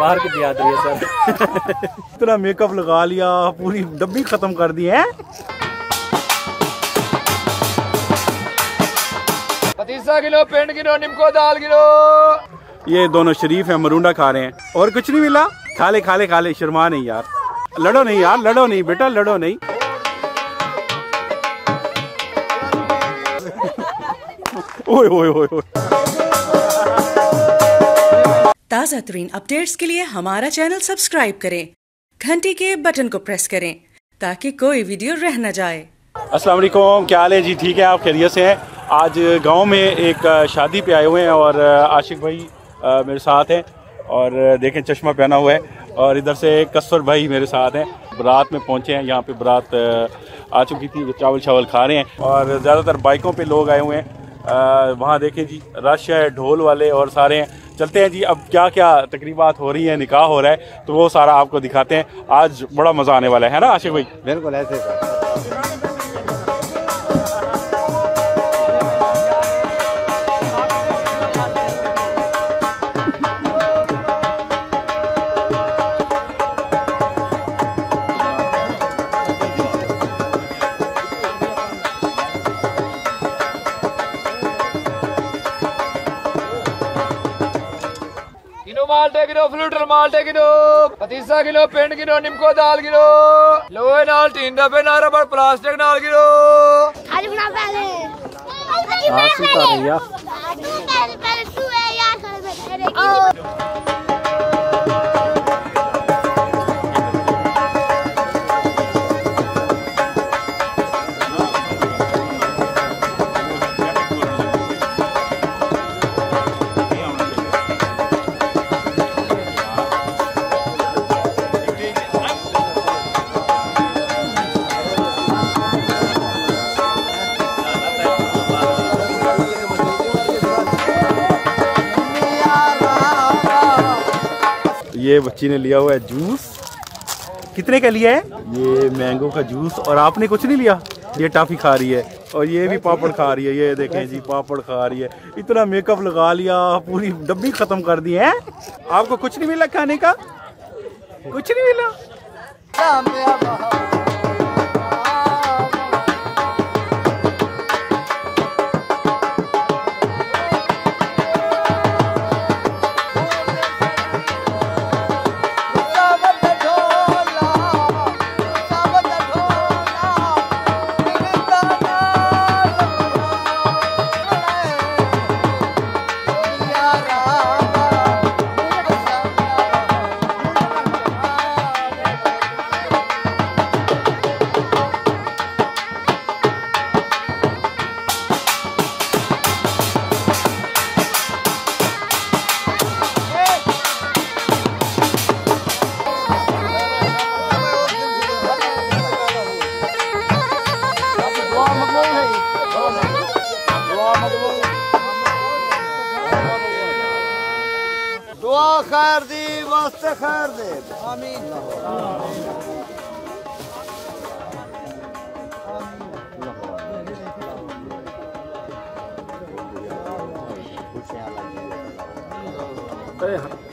बाहर की बियादरी है सर। इतना मेकअप लगा लिया पूरी डब्बी खत्म कर दी है? पतीसा किलो पेंट किलो निमको दाल किलो ये दोनों शरीफ हैं मरुंडा खा रहे हैं। और कुछ नहीं मिला? खा ले खा ले खा ले शर्मा नहीं यार। लड़ो नहीं यार लड़ो नहीं बेटा लड़ो नहीं। ओए ओए ओए ओए। ताज़ा तरीन अपडेट्स के लिए हमारा चैनल सब्सक्राइब करें। घंटी के बटन को प्रेस करें ताकि कोई वीडियो रह न जाए। वालेकुम, क्या हाल है? जी, ठीक है, आप खैरियत से हैं? आज गाँव में एक शादी पे आए हुए हैं और आशिक भाई मेरे साथ हैं और देखें, चश्मा पहना हुआ है और इधर से कसर भाई मेरे साथ हैं। बारात में पहुँचे हैं, यहाँ पे बारात आ चुकी थी चावल चावल खा रहे हैं और ज़्यादातर बाइकों पे लोग आए हुए हैं। वहाँ देखें जी, रश है, ढोल वाले और सारे हैं। चलते हैं जी, अब क्या क्या तकरीबात हो रही है, निकाह हो रहा है तो वो सारा आपको दिखाते हैं। आज बड़ा मज़ा आने वाला है ना, आशिक भाई? बिल्कुल, ऐसे किलो फ्लूटर माल्टे किलो पतीसा किलो पेंट किलो निमको दाल किलो लोहे नाल तीन डब्बे नाल रबड़ प्लास्टिक नाल किलो। आज बना पहले। बच्ची ने लिया हुआ है जूस। कितने का लिया है? ये मैंगो का जूस और आपने कुछ नहीं लिया? ये टाफी खा रही है और ये भी पापड़ खा रही है ये देखें जी पापड़ खा रही है। इतना मेकअप लगा लिया पूरी डब्बी खत्म कर दी है। आपको कुछ नहीं मिला खाने का? कुछ नहीं मिला? मुबारक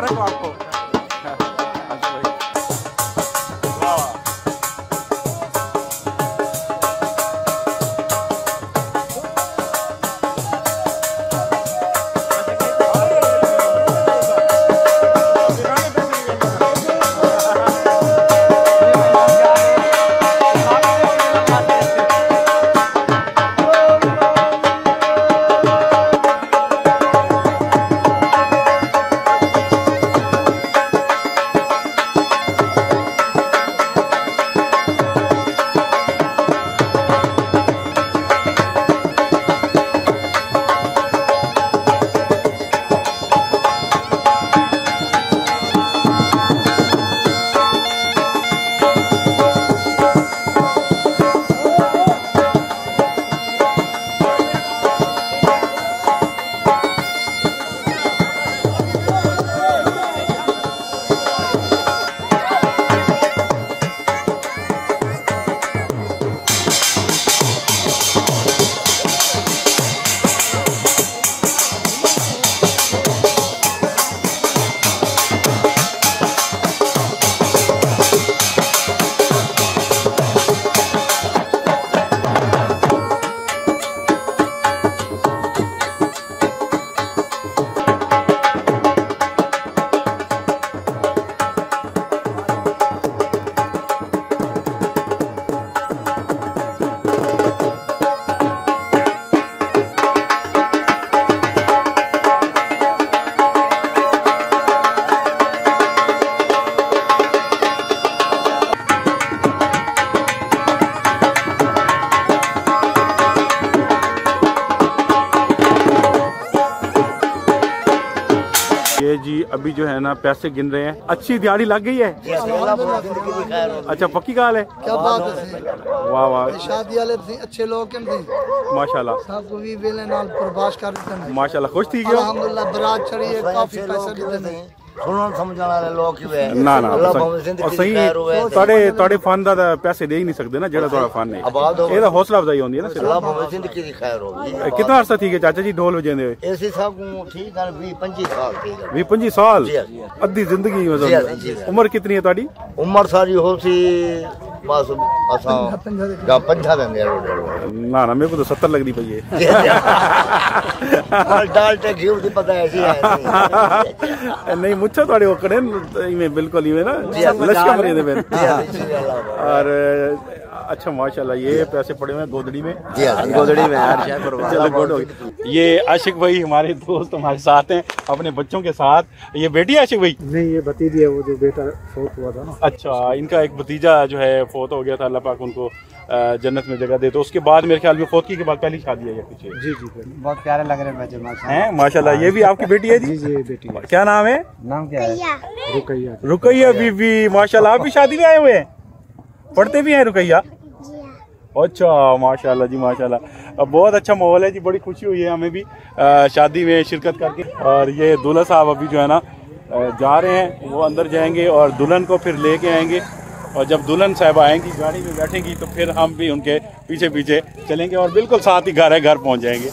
बहुत बहुत ना पैसे गिन रहे हैं। अच्छी दिहाड़ी लग गई है। अच्छा पक्की गाल है? क्या बात है वाह वाह। शादी वाले अच्छे लोग माशाला माशाला माशाल्लाह। सबको भी वेले नाल प्रभाष कर देते हैं। माशाल्लाह खुश थी क्यों? अल्हम्दुलिल्लाह बरात चढ़ी है काफ़ी पैसा देते हैं। ਸੁਣਨ ਸਮਝਣ ਵਾਲੇ ਲੋਕ ਹੀ ਵੇ। ਨਾ ਨਾ ਅੱਲਾਹ ਸਹੀ- ਭਾਵੇਂ ਔਰ ਜ਼ਿੰਦਗੀ ਸਹੀ ਦੀ ਹੋਵੇ ਤੁਹਾਡੇ ਤੁਹਾਡੇ ਫਨ ਦਾ ਪੈਸੇ ਦੇ ਹੀ ਨਹੀਂ ਸਕਦੇ ਨਾ ਜਿਹੜਾ ਤੁਹਾਡਾ ਫਨ ਹੈ। ਇਹਦਾ ਹੌਸਲਾ ਅਫਜ਼ਾਈ ਹੁੰਦੀ ਹੈ ਨਾ ਸਿਰਫ। ਅੱਲਾਹ ਭਾਵੇਂ ਜ਼ਿੰਦਗੀ ਦੀ ਖੈਰ ਹੋਵੇ। ਕਿੰਨਾ ਅਰਸਾ ਠੀਕ ਹੈ ਚਾਚਾ ਜੀ ਢੋਲ ਵਜਾਉਂਦੇ ਹੋਏ? ਐਸੀ ਸਭ ਨੂੰ ਠੀਕ ਹੈ 20 25 ਸਾਲ ਠੀਕ ਹੈ 20 25 ਸਾਲ। ਅੱਧੀ ਜ਼ਿੰਦਗੀ ਮਤਲਬ। ਉਮਰ ਕਿੰਨੀ ਹੈ ਤੁਹਾਡੀ? ਉਮਰ ਸਾਰੀ ਹੋ ਸੀ पास असां जा पंजाह ना ना मेरे को तो सत्तर लगनी रही पई है दाल ते घी दी पता है जी नहीं। मुच्छा तो थोड़े ओकड़े इमे बिल्कुल इमे ना लश्का मरे दे और अच्छा माशाल्लाह ये पैसे पड़े हुए हैं गोदड़ी में। जी हाँ गोदड़ी में यार। चलो गुड हो ये आशिक भाई हमारे दोस्त हमारे साथ हैं अपने बच्चों के साथ। ये बेटी है आशिक भाई? नहीं ये भतीजी है वो जो बेटा फोत हुआ था ना। अच्छा इनका एक भतीजा जो है फोत हो गया था अल्लाह पाक उनको जन्नत में जगह दे तो उसके बाद मेरे ख्याल में फोत की के बाद पहली शादी है या कुछ जी जी बहुत प्यारे लग रहे हैं बच्चे माशा हैं? माशाल्लाह ये भी आपकी बेटी है जी? जी बेटी क्या नाम है? नाम क्या है? रुकैया। रुकैया। बीबी माशाल्लाह आप भी शादी में आए हुए हैं? पढ़ते भी हैं रुकैया? हाँ अच्छा माशाल्लाह जी माशाल्लाह। बहुत अच्छा माहौल है जी बड़ी खुशी हुई है हमें भी अ, शादी में शिरकत करके। और ये दूल्हा साहब अभी जो है ना जा रहे हैं वो अंदर जाएँगे और दुल्हन को फिर लेके आएँगे। और जब दुल्हन साहब आएँगी गाड़ी में बैठेंगी तो फिर हम भी उनके पीछे पीछे चलेंगे और बिल्कुल साथ ही घर है घर पहुँच जाएँगे।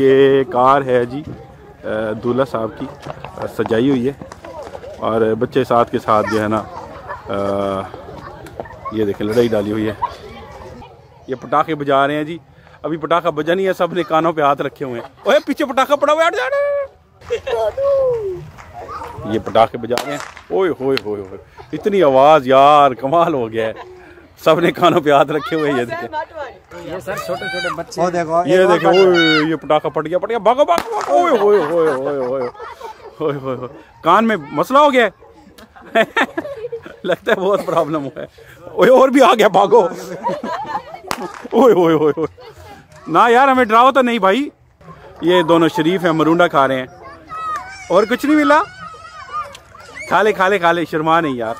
ये कार है जी दूल्हा साहब की सजाई हुई है। और बच्चे साथ के साथ जो है ना ये देखें लड़ाई डाली हुई है। ये पटाखे बजा रहे हैं जी। अभी पटाखा बजा नहीं है सबने कानों पे हाथ रखे हुए हैं। ओए पीछे पटाखा पड़ा हुआ है, जा, ये पटाखे बजा रहे हैं। ओए होए होए होए। इतनी आवाज़ यार कमाल हो गया है। सबने कानों पे हाथ रखे हुए हैं, ये देखे। ये सर छोटे छोटे बच्चे वो देखो ये देखे ओए ये पटाखा फट गया फट गया। भागो भागो भागो। ओए होए होए होए होए होए होए होए कान में मसला हो गया लगता है बहुत प्रॉब्लम हुआ है। ओए और भी आ गया भागो। ओए ओए ओए ओए। ना यार, हमें डराओ तो नहीं भाई। ये दोनों शरीफ हैं, मरूंडा खा रहे हैं। और कुछ नहीं मिला? खा ले खा ले खा ले, शर्मा नहीं यार।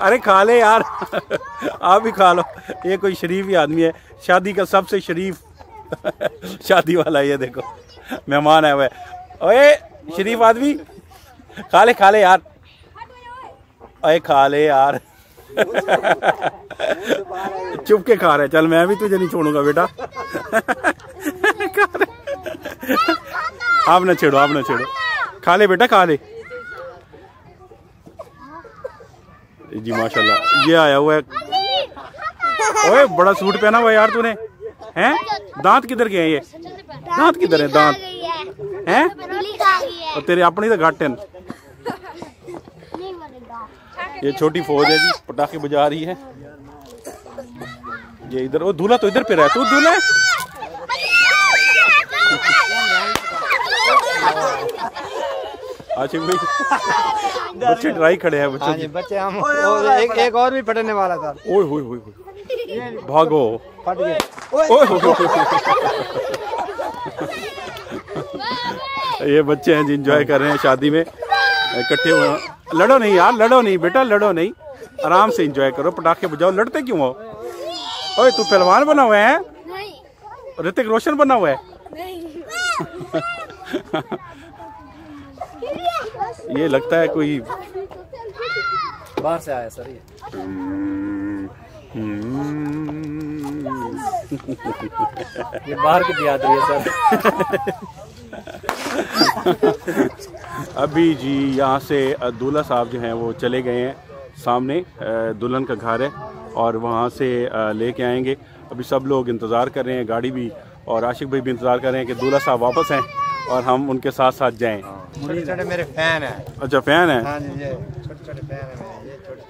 अरे खा ले यार। आप भी खा लो। ये कोई शरीफ ही आदमी है। शादी का सबसे शरीफ शादी वाला ये देखो। मेहमान है। वह ओए, शरीफ आदमी। खा ले खा ले यार। अरे खा ले यार। चुप के खा रहे चल मैं भी तुझे नहीं छोड़ूँगा बेटा। आप ना छेड़ो आप ना छेड़ो। खा ले बेटा खा ले। जी माशाल्लाह। ये आया हुआ है। ओए बड़ा सूट पहना हुआ यार तूने। हैं? दांत किधर गए ये? दांत किधर है? दांत। हैं। और तेरे अपने तो घाटे हैं। ये छोटी फौज है जी पटाखे बजा रही है। ये इधर वो दूल्हा तो इधर पे रहा है तू दूल्हा आशिक भाई बच्चे ट्राई खड़े हैं बच्चे हाँ बच्चे हम और एक एक और भी फटने वाला था। ओए होए होए होए। भागो। फट गए ओए होए होए ये बच्चे हैं जी इंजॉय कर रहे हैं शादी में। इकट्ठे हुए हैं। लड़ो नहीं यार लड़ो नहीं बेटा लड़ो नहीं। आराम से इंजॉय करो पटाखे बजाओ लड़ते क्यों हो? ओए तू पहलवान बना हुआ है? ऋतिक रोशन बना हुआ है? ये लगता है कोई बाहर से आया सर ये। ये बाहर की याद रही है सर। अभी जी यहाँ से दूल्हा साहब जो हैं वो चले गए हैं सामने दुल्हन का घर है और वहाँ से लेके आएँगे। अभी सब लोग इंतज़ार कर रहे हैं गाड़ी भी और आशिक भाई भी इंतज़ार कर रहे हैं कि दूल्हा साहब वापस हैं और हम उनके साथ साथ जाएँ। छोटे छोटे मेरे फ़ैन है। अच्छा फ़ैन है? हाँ जी छोटे छोटे फ़ैन है मेरे, ये छोटे छोटे फ़ैन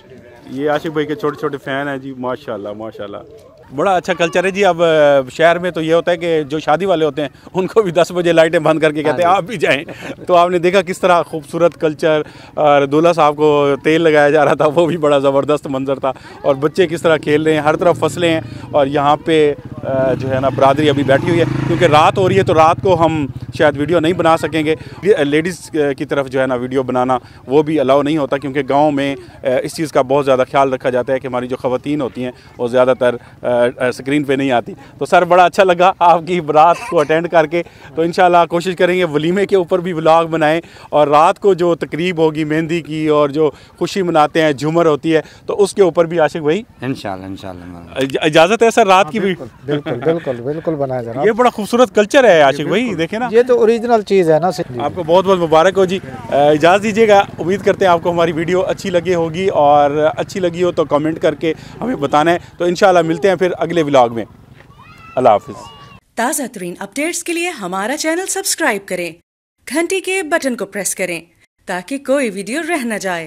ये आशिक भाई के छोटे छोटे फ़ैन हैं जी माशाल्लाह माशाल्लाह। बड़ा अच्छा कल्चर है जी अब शहर में तो ये होता है कि जो शादी वाले होते हैं उनको भी दस बजे लाइटें बंद करके कहते हैं आप भी जाएँ। तो आपने देखा किस तरह खूबसूरत कल्चर और दूल्हा साहब को तेल लगाया जा रहा था वो भी बड़ा ज़बरदस्त मंजर था। और बच्चे किस तरह खेल रहे हैं हर तरफ़ फ़सलें हैं और यहाँ पे अ, जो है ना बरदरी अभी बैठी हुई है। क्योंकि रात हो रही है तो रात को हम शायद वीडियो नहीं बना सकेंगे। लेडीज़ की तरफ़ जो है ना वीडियो बनाना वो भी अलाउ नहीं होता क्योंकि गाँव में इस चीज़ का बहुत ज़्यादा ख्याल रखा जाता है कि हमारी जो ख़वातीन होती हैं वो ज़्यादातर स्क्रीन पे नहीं आती। तो सर बड़ा अच्छा लगा आपकी बारात को अटेंड करके। तो इन कोशिश करेंगे वलीमे के ऊपर भी ब्लाग बनाएँ और रात को जो तकरीब होगी मेहंदी की और जो खुशी मनाते हैं झूमर होती है तो उसके ऊपर भी आशिक भाई। इन इजाज़त है सर रात की भी? बिल्कुल बिल्कुल बिल्कुल बनाया जनाब ये बड़ा खूबसूरत कल्चर है आशिक भाई देखे ना? ये तो ओरिजिनल चीज़ है ना सिर्फ़ आपको बहुत बहुत मुबारक हो जी। इजाज़त दीजिएगा उम्मीद करते हैं आपको हमारी वीडियो अच्छी लगी होगी और अच्छी लगी हो तो कमेंट करके हमें बताना है। तो इनशाला मिलते हैं फिर अगले ब्लॉग में। अल्लाह हाफिज़। ताज़ा तरीन अपडेट्स के लिए हमारा चैनल सब्सक्राइब करें। घंटी के बटन को प्रेस करें ताकि कोई वीडियो रह न जाए।